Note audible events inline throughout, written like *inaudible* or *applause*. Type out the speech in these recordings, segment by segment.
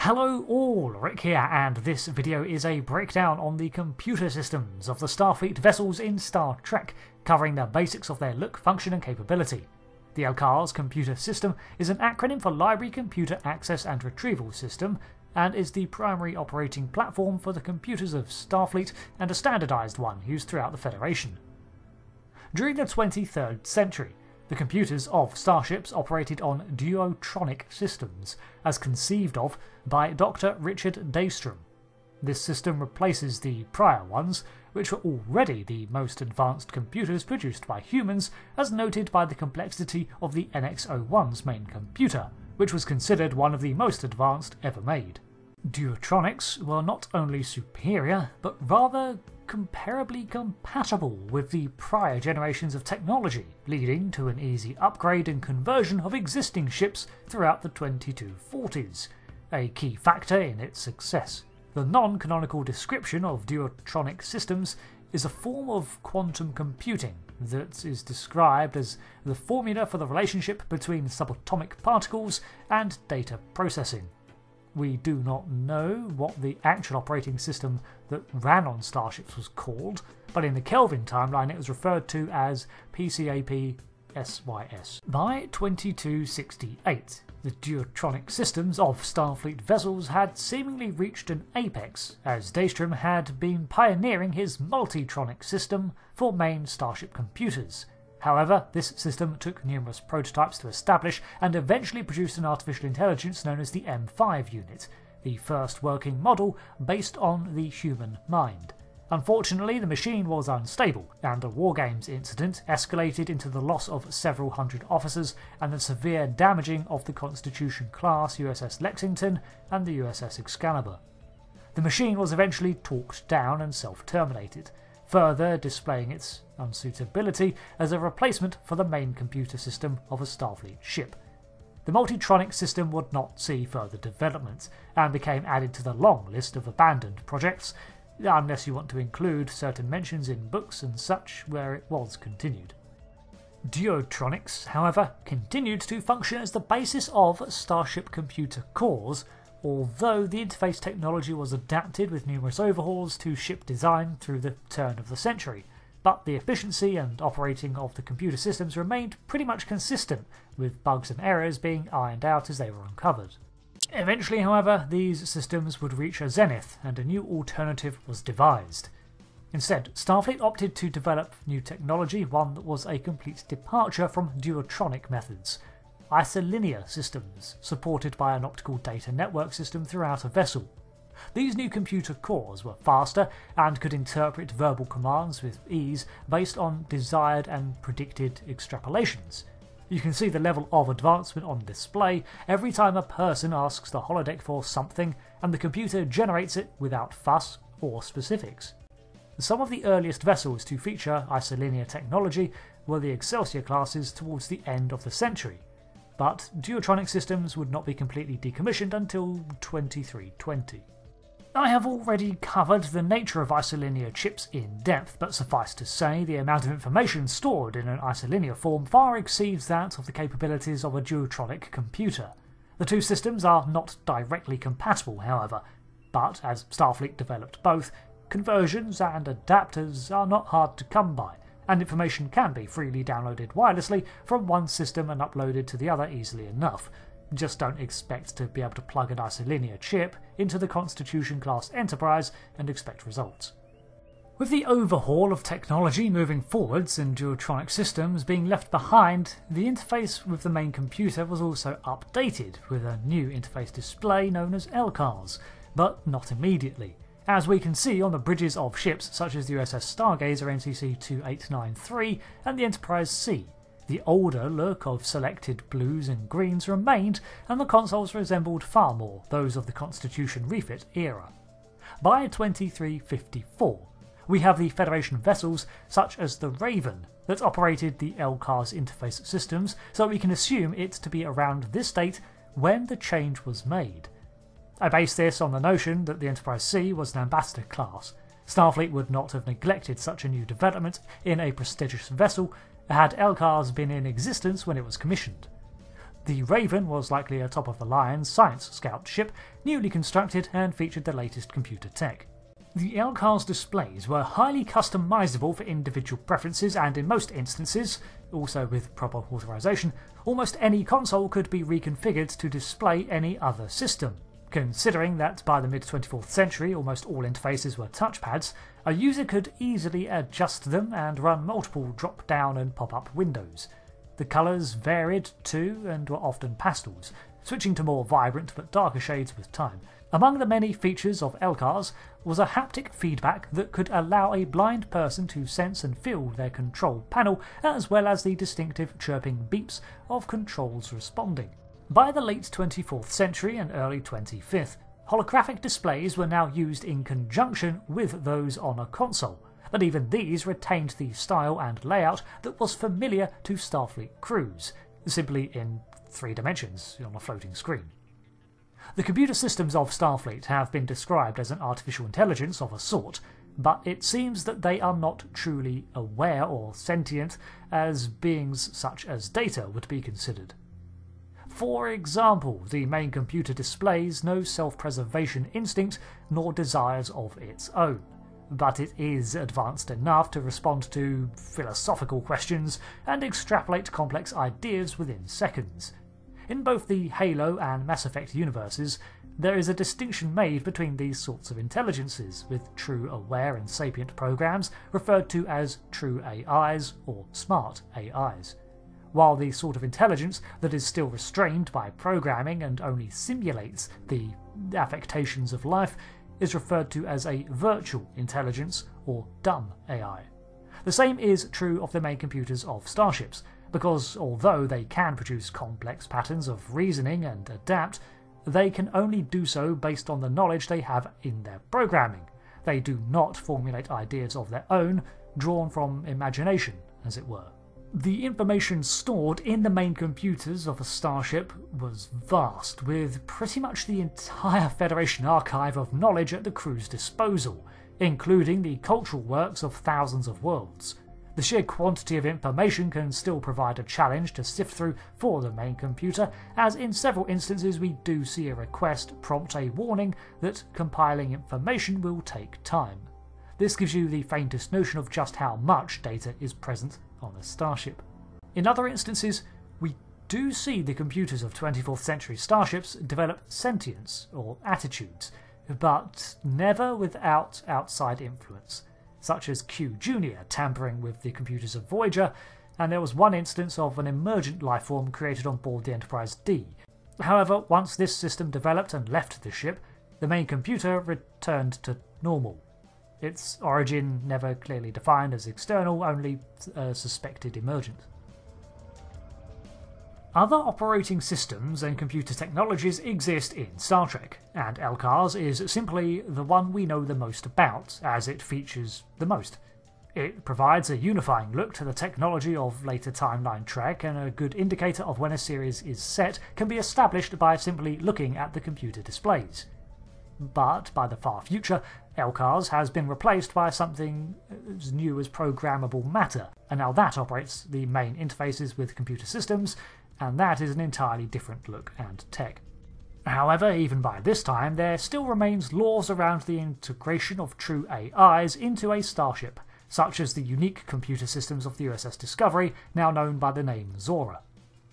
Hello all, Rick here, and this video is a breakdown on the computer systems of the Starfleet vessels in Star Trek, covering the basics of their look, function and capability. The LCARS computer system is an acronym for Library Computer Access and Retrieval System, and is the primary operating platform for the computers of Starfleet and a standardized one used throughout the Federation. During the 23rd century, the computers of starships operated on duotronic systems, as conceived of by Dr. Richard Daystrom. This system replaces the prior ones, which were already the most advanced computers produced by humans, as noted by the complexity of the NX-01's main computer, which was considered one of the most advanced ever made. Duotronics were not only superior, but rather comparably compatible with the prior generations of technology, leading to an easy upgrade and conversion of existing ships throughout the 2240s, a key factor in its success. The non canonical description of duotronic systems is a form of quantum computing that is described as the formula for the relationship between subatomic particles and data processing. We do not know what the actual operating system that ran on starships was called, but in the Kelvin timeline it was referred to as PCAP SYS. By 2268, the duotronic systems of Starfleet vessels had seemingly reached an apex, as Daystrom had been pioneering his multitronic system for main starship computers. However, this system took numerous prototypes to establish and eventually produced an artificial intelligence known as the M5 unit, the first working model based on the human mind. Unfortunately, the machine was unstable, and the Wargames incident escalated into the loss of several hundred officers and the severe damaging of the Constitution class USS Lexington and the USS Excalibur. The machine was eventually talked down and self terminated, further displaying its unsuitability as a replacement for the main computer system of a Starfleet ship. The Multitronic system would not see further development, and became added to the long list of abandoned projects, unless you want to include certain mentions in books and such where it was continued. Duotronics, however, continued to function as the basis of Starship computer cores, although the interface technology was adapted with numerous overhauls to ship design through the turn of the century, but the efficiency and operating of the computer systems remained pretty much consistent, with bugs and errors being ironed out as they were uncovered. Eventually, however, these systems would reach a zenith and a new alternative was devised. Instead, Starfleet opted to develop new technology, one that was a complete departure from duotronic methods. Isolinear systems, supported by an optical data network system throughout a vessel. These new computer cores were faster and could interpret verbal commands with ease based on desired and predicted extrapolations. You can see the level of advancement on display every time a person asks the holodeck for something, and the computer generates it without fuss or specifics. Some of the earliest vessels to feature isolinear technology were the Excelsior classes towards the end of the century, but duotronic systems would not be completely decommissioned until 2320. I have already covered the nature of isolinear chips in depth, but suffice to say the amount of information stored in an isolinear form far exceeds that of the capabilities of a duotronic computer. The two systems are not directly compatible, however, but as Starfleet developed both, conversions and adapters are not hard to come by, and information can be freely downloaded wirelessly from one system and uploaded to the other easily enough, just don't expect to be able to plug an isolinear chip into the Constitution class Enterprise and expect results. With the overhaul of technology moving forwards and duotronic systems being left behind, the interface with the main computer was also updated with a new interface display known as LCARS, but not immediately, as we can see on the bridges of ships such as the USS Stargazer NCC 2893 and the Enterprise C, the older look of selected blues and greens remained, and the consoles resembled far more those of the Constitution refit era. By 2354, we have the Federation vessels such as the Raven that operated the LCARS interface systems, so we can assume it to be around this date when the change was made. I base this on the notion that the Enterprise C was an ambassador class. Starfleet would not have neglected such a new development in a prestigious vessel had LCARS been in existence when it was commissioned. The Raven was likely a top of the line science scout ship, newly constructed and featured the latest computer tech. The LCAR's displays were highly customizable for individual preferences, and in most instances, also with proper authorization, almost any console could be reconfigured to display any other system. Considering that by the mid 24th century almost all interfaces were touchpads, a user could easily adjust them and run multiple drop down and pop up windows. The colours varied too and were often pastels, switching to more vibrant but darker shades with time. Among the many features of LCARs was a haptic feedback that could allow a blind person to sense and feel their control panel, as well as the distinctive chirping beeps of controls responding. By the late 24th century and early 25th, holographic displays were now used in conjunction with those on a console, but even these retained the style and layout that was familiar to Starfleet crews, simply in three dimensions on a floating screen. The computer systems of Starfleet have been described as an artificial intelligence of a sort, but it seems that they are not truly aware or sentient as beings such as data would be considered. For example, the main computer displays no self preservation instinct nor desires of its own but it is advanced enough to respond to philosophical questions and extrapolate complex ideas within seconds. In both the Halo and Mass Effect universes, there is a distinction made between these sorts of intelligences, with true aware and sapient programs referred to as true AIs or smart AIs, while the sort of intelligence that is still restrained by programming and only simulates the affectations of life is referred to as a virtual intelligence or dumb AI. The same is true of the main computers of starships, because although they can produce complex patterns of reasoning and adapt, they can only do so based on the knowledge they have in their programming. They do not formulate ideas of their own, drawn from imagination, as it were. The information stored in the main computers of a starship was vast, with pretty much the entire *laughs* Federation archive of knowledge at the crew's disposal, including the cultural works of thousands of worlds. The sheer quantity of information can still provide a challenge to sift through for the main computer, as in several instances we do see a request prompt a warning that compiling information will take time. This gives you the faintest notion of just how much data is present on a starship. In other instances, we do see the computers of 24th century starships develop sentience or attitudes, but never without outside influence, such as Q Jr. tampering with the computers of Voyager, and there was one instance of an emergent lifeform created on board the Enterprise D. However, once this system developed and left the ship, the main computer returned to normal. Its origin never clearly defined as external, only uh, suspected emergent. Other operating systems and computer technologies exist in Star Trek, and LCARS is simply the one we know the most about, as it features the most. It provides a unifying look to the technology of later timeline Trek, and a good indicator of when a series is set can be established by simply looking at the computer displays. But by the far future, LCARS has been replaced by something as new as programmable matter, and now that operates the main interfaces with computer systems, and that is an entirely different look and tech. However, even by this time, there still remains laws around the integration of true AIs into a starship, such as the unique computer systems of the USS Discovery, now known by the name Zora.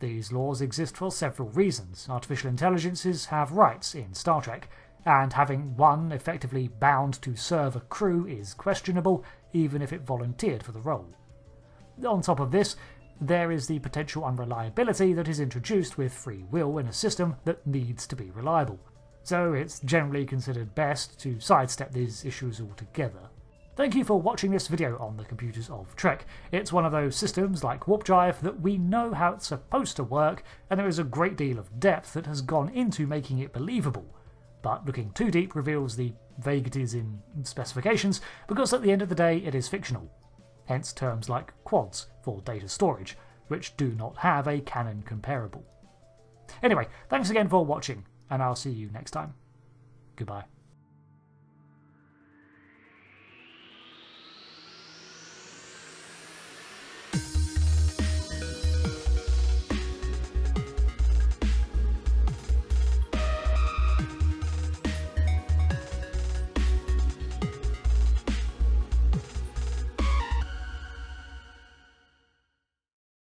These laws exist for several reasons. Artificial intelligences have rights in Star Trek, and having one effectively bound to serve a crew is questionable, even if it volunteered for the role. On top of this, there is the potential unreliability that is introduced with free will in a system that needs to be reliable, so it's generally considered best to sidestep these issues altogether. Thank you for watching this video on the computers of Trek. It's one of those systems like Warp Drive that we know how it's supposed to work, and there is a great deal of depth that has gone into making it believable but looking too deep reveals the vagaries in specifications because at the end of the day it is fictional. Hence terms like quads for data storage, which do not have a canon comparable. Anyway, thanks again for watching, and I'll see you next time. Goodbye.